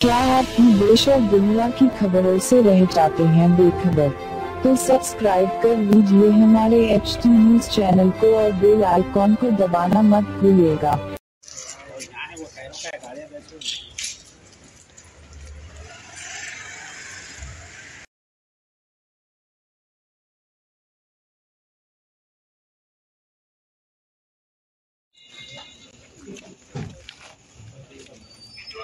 क्या आप भी देश और दुनिया की खबरों से रह जाते हैं बेखबर? तो सब्सक्राइब कर लीजिए हमारे एच टी न्यूज़ चैनल को और बेल आइकॉन को दबाना मत भूलिएगा।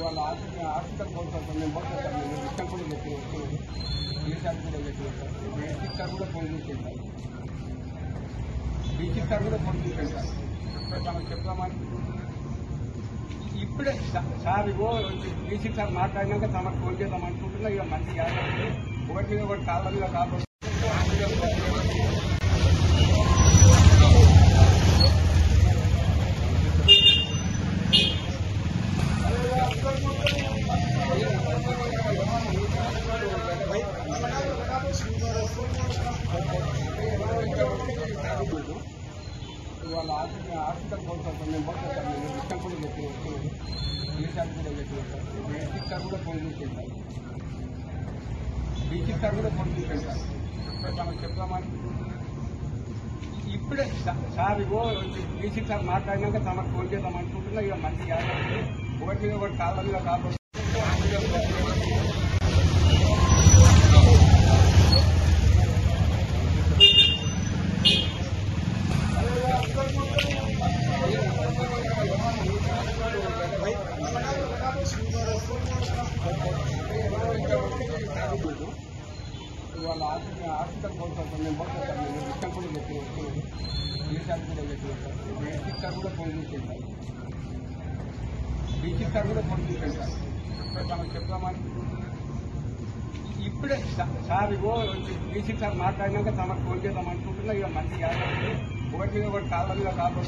వాళ్ళ ఆర్థిక ఆర్థిక కోల్పోతాం మేము పోతాం మేము కూడా చెప్పి వస్తున్నాము ఈసారి కూడా చెప్పి బీసీ సార్ కూడా ఫోన్ చేసేసారు సార్ కూడా ఫోన్ చేసేసారు మనం చెప్తామని ఇప్పుడే సార్ ఇగో బీసీ సార్ మాట్లాడినాక తమకు ఫోన్ చేద్దాం అనుకుంటున్నా ఇక మంచి కాదు ఒకటి మీద ఒకటి కాళ్ళ మీద కాదు వాళ్ళ ఆర్థిక ఆర్థిక కోల్పోతాం మేము పోతాం మేము ఇష్టం కూడా చెప్పి వస్తున్నాము ఈసారి కూడా చెప్పి బీసీ సార్ కూడా ఫోన్ చేసేసారు కూడా ఫోన్ చేసేసారు మనం చెప్తామని ఇప్పుడే సార్ ఇగో బీసీ సార్ మాట్లాడినాక తమకు ఫోన్ చేద్దాం అనుకుంటున్నా ఇక మంచి ఒకటి ఒకటి కాదు వాళ్ళ ఆర్థిక ఆర్థిక కోల్పోతాం మేము పోతాం మేము ఇష్టం కూడా చెప్పి కూడా చెప్పి సార్ కూడా ఫోన్ చేసేసారు సార్ కూడా ఫోన్ చేసేసారు మనం చెప్తామని ఇప్పుడే సార్ ఇగో బీసీ సార్ మాట్లాడినాక తమకు ఫోన్ చేద్దాం అనుకుంటున్నా ఇక మంచి కాదు. ఒకటి మీద ఒకటి కాళ్ళ కాదు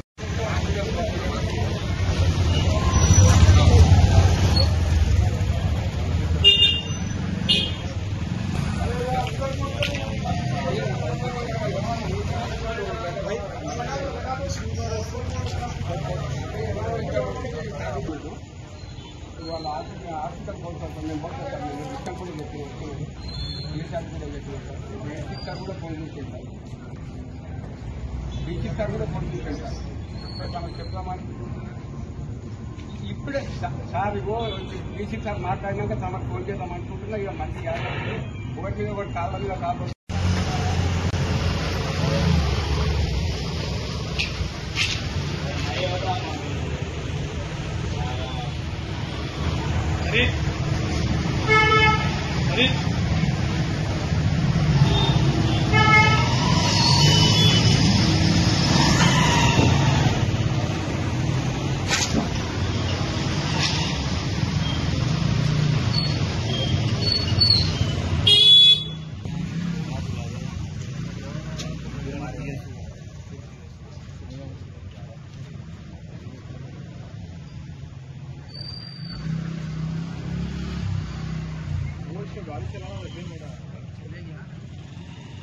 వాళ్ళ ఆర్థిక ఆర్థిక కోల్పోతాం మేము పోతాం మేము ఇష్టం కూడా చెప్పి వస్తున్నాము ఈసారి కూడా చెప్పి బీసీ కూడా ఫోన్ చేసేసారు బీసీ సార్ కూడా ఫోన్ మనం చెప్తామని ఇప్పుడే సార్ ఇగో బీసీ సార్ మాట్లాడినాక తమకు ఫోన్ చేద్దాం అనుకుంటున్నా ఇక మంచి ఒకటి మీద ఒకటి కాళ్ళ మీద కాదు ready ready க்ளீன் பண்ண